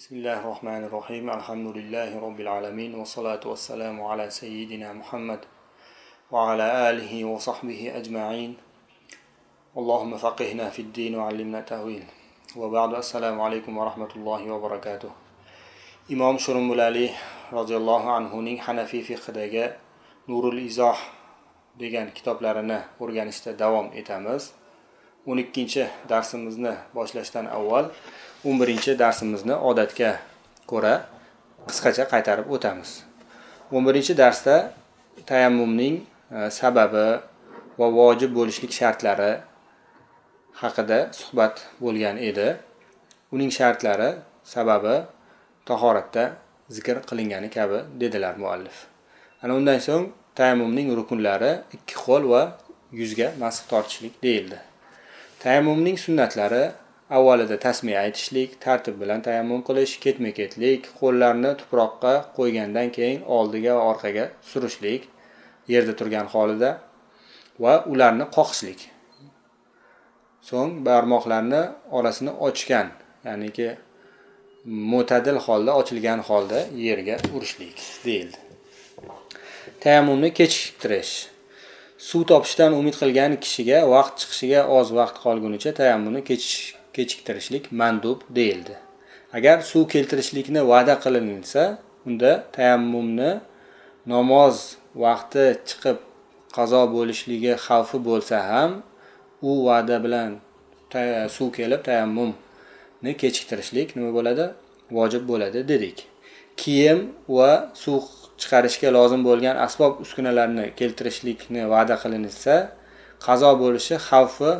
bismillahi rohmanir rohim alhamdulillahi robbil alamin vassalatu vassalamu ala sayyidina muhammad va ala alihi va sahbihi ajmain. Allohimma faqihna fid din va allimna tavil va ba'du. Assalomu alaykum va rahmatullohi va barakatuh. Imom shurimbulali roziyallohu anhuning hanafiy fiqidagi nurul izoh degan kitoblarini o'rganishda davom etamiz. O'n ikkinchi darsimizni boshlashdan avval o'n birinchi darsimizni odatga ko'ra qisqacha qaytarib o'tamiz. O'n birinchi darsda tayammumning e, sababi va vojib bo'lishlik shartlari haqida suhbat bo'lgan edi. Uning shartlari sababi tahoratda zikr qilingani kabi dedilar muallif. Ana undan so'ng tayammumning rukunlari ikki qo'l va yuzga masx tortishlik deyildi. Tayammumning sunnatlari avvalida tasmiya aytishlik tartib bilan tayammum qilish ketma ketlik qo'llarni tuproqqa qo'ygandan keyin oldiga va orqaga surishlik yerda turgan holida va ularni qoqishlik. So'ng barmoqlarni orasini ochgan ya'niki mo'tadil holda ochilgan holda yerga urishlik deyildi. Tayammumni kechiktirish. Suv topishdan umid qilgan kishiga vaqt chiqishiga oz vaqt qolgunicha tayammumni kechiktirishlik mandub deyildi. Agar suv keltirishlikni va'da qilinsa unda tayammumni namoz vaqti chiqib qazo bo'lishligi xavfi bo'lsa ham u va'da bilan suv kelib tayammumni kechiktirishlik nima bo'ladi? Vojib bo'ladi dedik. Kiyim va suv chiqarishga lozim bo'lgan asbob uskunalarni keltirishlikni va'da qilinsa qazo bo'lishi xavfi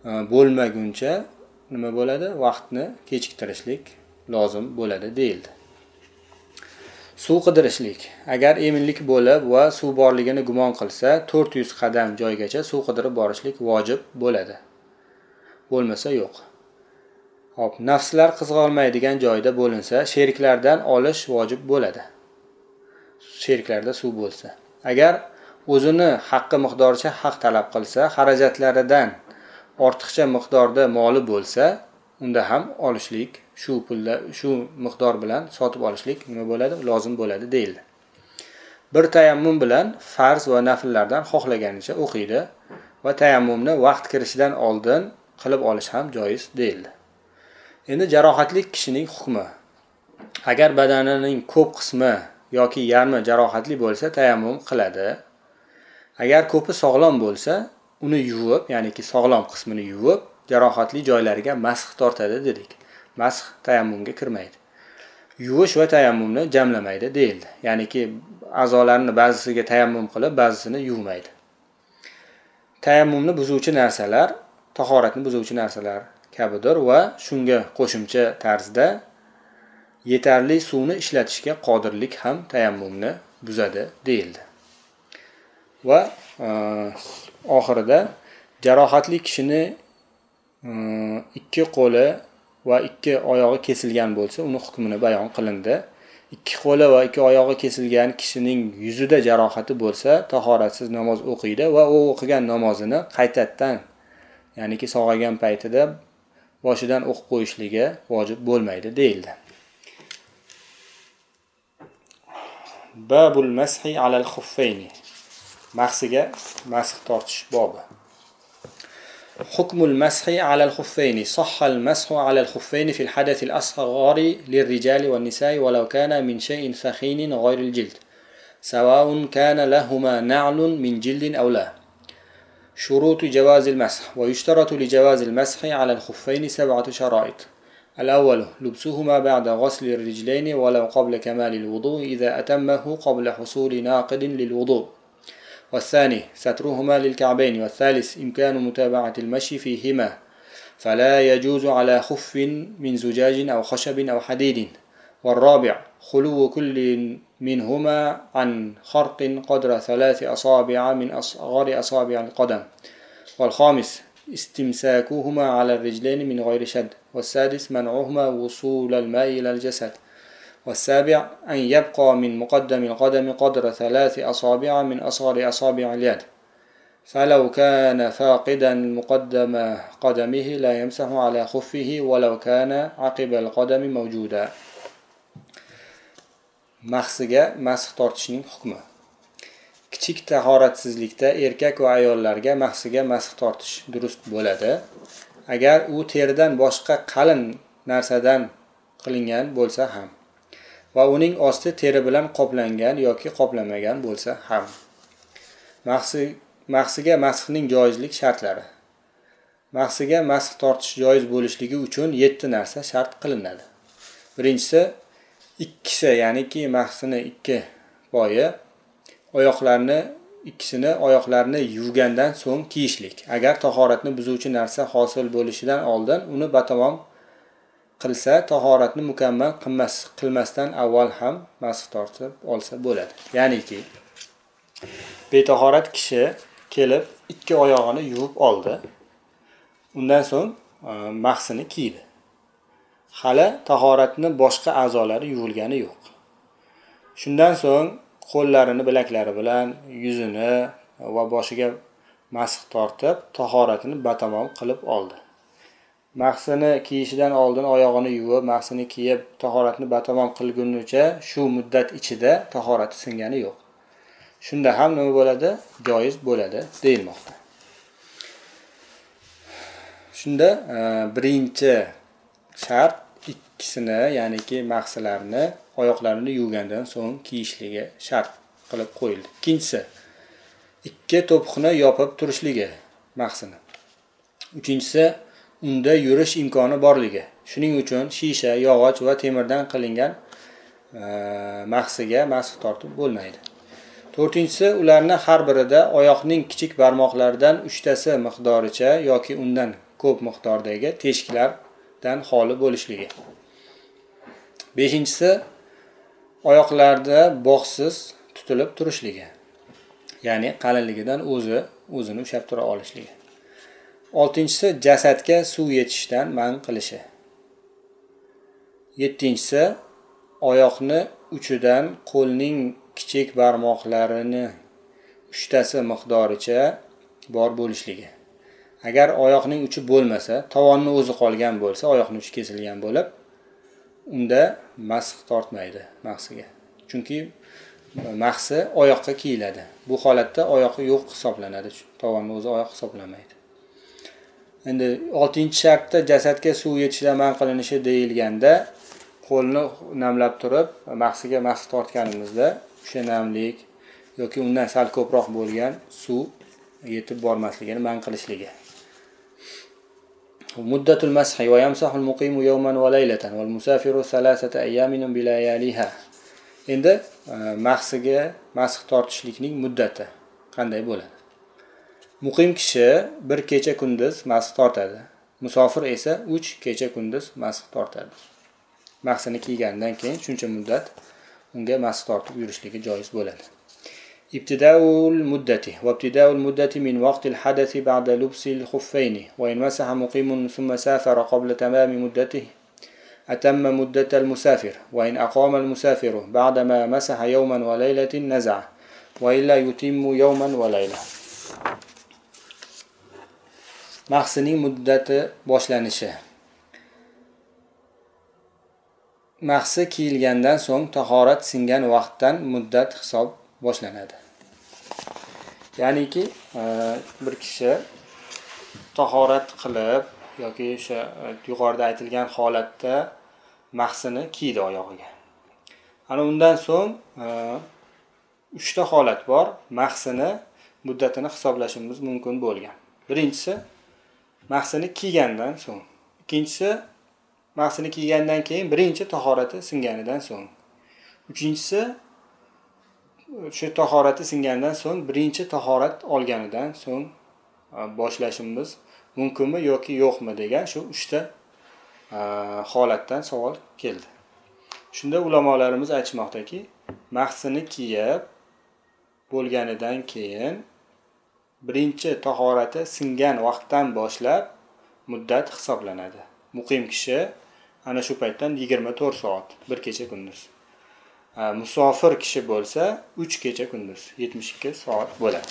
Э, bo'lmaguncha nima bo'ladi? Vaqtni kechiktirishlik lozim bo'ladi deyildi. Suv qidirishlik. Agar eminlik bo'lib va suv borligini gumon qilsa to'rt yuz qadam joygacha suv qidirib borishlik vojib bo'ladi. Bo'lmasa yo'q. Hop nafslar qizg'olmaydigan joyda bo'linsa sheriklardan olish vojib bo'ladi. Sheriklarda suv bo'lsa. Agar o'zini haqqi miqdoricha haq talab qilsa xarajatlaridan ortiqcha miqdorda moli bo'lsa unda ham olishlik shu pulda shu miqdor bilan sotib olishlik nima bo'ladi? Lozim bo'ladi deyildi. Bir tayammum bilan farz va nafllardan xohlaganicha o'qiydi va tayammumni vaqt kirishidan oldin qilib olish ham joiz deyildi. Endi jarohatli kishining hukmi. Agar badanining ko'p qismi yoki yarmi jarohatli bo'lsa tayammum qiladi. Agar ko'pi sog'lom bo'lsa uni yuvib ya'niki sog'lom qismini yuvib jarohatli joylariga masx tortadi dedik. Masx tayammumga kirmaydi. Yuvish va tayammumni jamlamaydi deyildi. Ya'niki a'zolarni ba'zisiga tayammum qilib ba'zisini yuvmaydi. Tayammumni buzuvchi narsalar tahoratni buzuvchi narsalar kabidir va shunga qo'shimcha tarzda yetarli suvni ishlatishga qodirlik ham tayammumni buzadi deyildi. Va oxirida jarohatli kishini ikki qo'li va ikki oyog'i kesilgan bo'lsa uni hukmini bayon qilindi. Ikki qo'li va ikki oyog'i kesilgan kishining yuzida jarohati bo'lsa tahoratsiz namoz o'qiydi va u o'qigan namozini qaytadan ya'niki sog'aygan paytida boshidan o'qib qo'yishligi vojib bo'lmaydi deyildi. Babul mashi alal xuffayni mahsiga masx tortish bobi. حكم المسح على الخفين صح المسح على الخفين في الحدث الأصغر للرجال والنساء ولو كان من شيء ثخين غير الجلد سواء كان لهما نعل من جلد أو لا شروط جواز المسح ويشترط لجواز المسح على الخفين سبعة شرائط الأول لبسهما بعد غسل الرجلين ولو قبل كمال الوضوء إذا أتمه قبل حصول ناقد للوضوء والثاني سترهما للكعبين والثالث إمكان متابعة المشي فيهما فلا يجوز على خف من زجاج أو خشب أو حديد. والرابع خلو كل منهما عن خرق قدر ثلاث أصابع من أصغر أصابع القدم. والخامس استمساكهما على الرجلين من غير شد. والسادس منعهما وصول الماء إلى الجسد. والسابع أن يبقى من مقدم القدم قدر ثلاث أصابع من أصغر أصابع اليد فلو كان فاقدا مقدم قدمه لا يمسح على خفه ولو كان عقب القدم موجودا mahsiga masx tortishning hukmi kichik tahoratsizlikda erkak va ayollarga mahsiga masx tortish durust bo'ladi agar u teridan boshqa qalin narsadan qilingan bo'lsa ham Va uning osti teri bilan qoplangan yoki qoplamagan bo'lsa ham. Mahsi mahsiga masxning joizlik shartlari. Mahsiga masx tortish joiz bo'lishligi uchun yetti narsa shart qilinadi. Birinchisi ikkisi ya'niki mahsini ikki boyi oyoqlarni ikkisini oyoqlarni yuvgandan so'ng kiyishlik. Agar tahoratni buzuvchi narsa hosil bo'lishidan oldin uni batamom qilsa tahoratni mukammal qilmas qilmasdan avval ham masx tortib olsa bo'ladi. Ya'niki betahorat kishi kelib ikki oyog'ini yuvib oldi. Undan so'ng e, mahsini kiydi. Hali tahoratni boshqa a'zolari yuvilgani yo'q. Shundan so'ng qo'llarini bilaklari bilan yuzini va boshiga masx tortib tahoratini batamom qilib oldi. Mahsini kiyishidan oldin oyog'ini yuvib mahsini kiyib tahoratni batamom qilgunicha shu muddat ichida tahorati singani yo'q. Shunda ham nima bo'ladi? Joiz bo'ladi deyilmoqda. Shunda e, birinchi shart ikkisini ya'niki mahsilarni oyoqlarini yuvgandan so'ng kiyishligi shart qilib qo'yildi. Ikkinchisi ikki to'piqni yopib turishligi mahsini uchinchisi unda yurish imkoni borligi. Shuning uchun shisha yog'och va temirdan qilingan e, mahsiga masx tortib bo'lmaydi. To'rtinchisi ularni har birida oyoqning kichik barmoqlaridan uchtasi miqdoricha yoki undan ko'p miqdordagi teshiklardan xoli bo'lishligi. Beshinchisi oyoqlarda bog'siz tutilib turishligi ya'ni qalinligidan o'zi o'zini ushlab tura olishligi. Oltinchisi jasadga suv yetishdan man qilishi. Yettinchisi oyoqni uchidan qo'lning kichik barmoqlarini uchtasi miqdoricha bor bo'lishligi. Agar oyoqning uchi bo'lmasa tovonni o'zi qolgan bo'lsa oyoqni uchi kesilgan bo'lib unda masx tortmaydi mahsiga chunki mahsi oyoqqa kiyiladi. Bu holatda oyoqi yo'q hisoblanadi. Tovonni o'zi oyoq hisoblanmaydi endi oltinchi shartda jasadga suv yetishidan man qilinishi deyilganda qo'lni namlab turib mahsiga mahs tortganimizda o'sha namlik yoki undan sal ko'proq bo'lgan suv yetib bormasligini man qilishligi مدة المسح ويمسح المقيم يوما وليلة والمسافر ثلاثة أيام بلياليها endi mahsiga masx tortishlikning muddati qanday bo'ladi muqim kishi bir kecha kunduz masx tortadi musofir esa uch kecha kunduz masx tortadi mahsini kiygandan keyin shuncha muddat unga masx tortib yurishligi joiz bo'ladi ابتداء المدة وابتداء المدة من وقت الحدث بعد لبس الخفين وإن مسح مقيم ثم سافر قبل تمام مدته أتم مدة المسافر وإن أقام المسافر بعدما مسح يوما وليلة نزع وإلا يتم يوما وليلة mahsining muddati boshlanishi. Mahsi kiyilgandan so'ng tahorat singan vaqtdan muddat hisob boshlanadi. Ya'niki e, bir kishi tahorat qilib yoki o'sha e, yuqorida aytilgan holatda mahsini kiydi oyog'iga. Ana undan so'ng e, uchta holat bor. Mahsini muddatini hisoblashimiz mumkin bo'lgan. Birinchisi mahsini kiygandan so'ng. Ikkinchisi mahsini kiygandan keyin birinchi tahorati singanidan so'ng. Uchinchisi shu tahorati singandan so'ng birinchi tahorat olganidan so'ng e, boshlashimiz mumkinmi yoki yo'qmi degan shu uchta e, holatdan savol keldi. Shunda ulamolarimiz aytishmoqdaki mahsini kiyib bo'lganidan keyin birinchi tahorati singan vaqtdan boshlab muddat hisoblanadi. Muqim kishi ana shu paytdan yigirma to'rt soat bir kecha kunduz. Musofir kishi bo'lsa uch kecha kunduz yetmish ikki soat bo'ladi.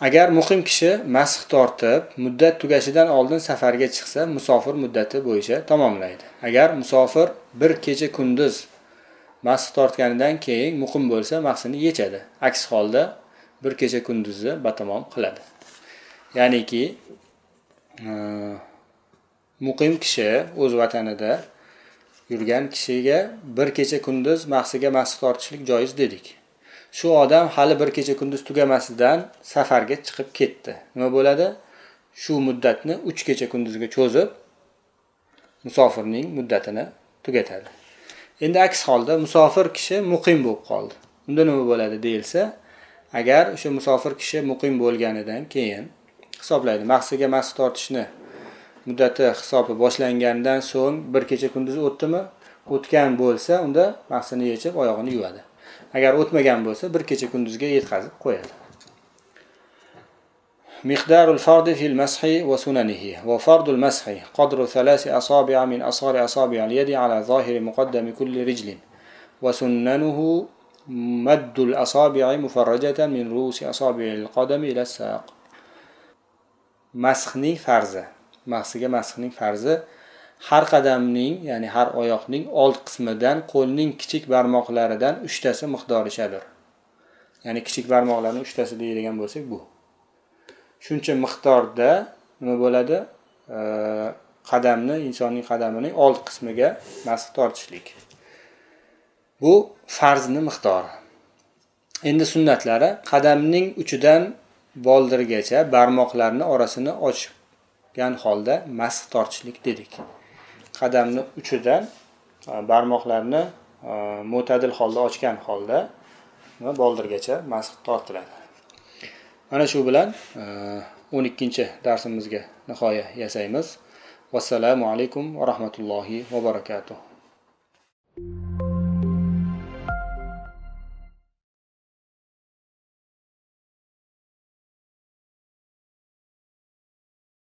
Agar muqim kishi masx tortib muddat tugashidan oldin safarga chiqsa musofir muddati bo'yicha tamomlaydi. Agar musofir bir kecha kunduz masx tortganidan keyin muqim bo'lsa mahsini yechadi. Aks holda bir kecha kunduzni batamom qiladi. Ya'niki e, muqim kishi o'z vatanida yurgan kishiga bir kecha kunduz mahsiga masx tortishlik joiz dedik. Shu odam hali bir kecha kunduz tugamasidan safarga chiqib ketdi. Nima bo'ladi? Shu muddatni uch kecha kunduzga cho'zib musofirning muddatini tugatadi. Endi aks holda musofir kishi muqim bo'lib qoldi. Unda nima bo'ladi deyilsa agar o'sha musofir kishi muqim bo'lganidan keyin hisoblaydi mahsiga mahs tortishni muddati hisobi boshlangandan so'ng bir kecha kunduz o'tdimi o'tgan bo'lsa unda mahsini yechib oyog'ini yuvadi agar o'tmagan bo'lsa bir kecha kunduzga yetkazib qo'yadi مقدار الفرض في المسح وسننه وفرض المسح قدر ثلاث أصابع من أصغر أصابع اليد على ظاهر مقدم كل رجل وسننه مد الأصابع مفرجة من رؤوس أصابع القدم إلى الساق مسخني فرزة مسخga مسخning farzi har qadamning ya'ni har oyoqning old qismidan qo'lning kichik barmoqlaridan uchtasi miqdorishadir ya'ni kichik barmoqlarni uchtasi deydigan bo'lsak bu shuncha miqdorda nima bo'ladi qadamni insonning qadamining old qismiga masx tortishlik Bu farzni miqdori. Endi sunnatlari qadamning uchidan boldirgacha barmoqlarni orasini ochgan holda masx tortishlik dedik. Qadamni uchidan e, barmoqlarni e, mo'tadil holda ochgan holda e, boldirgacha masx tortiladi. Mana shu bilan o'n ikkinchi darsimizga nihoya yasaymiz. Vassalomu alaykum va rahmatullohi va barakatuh.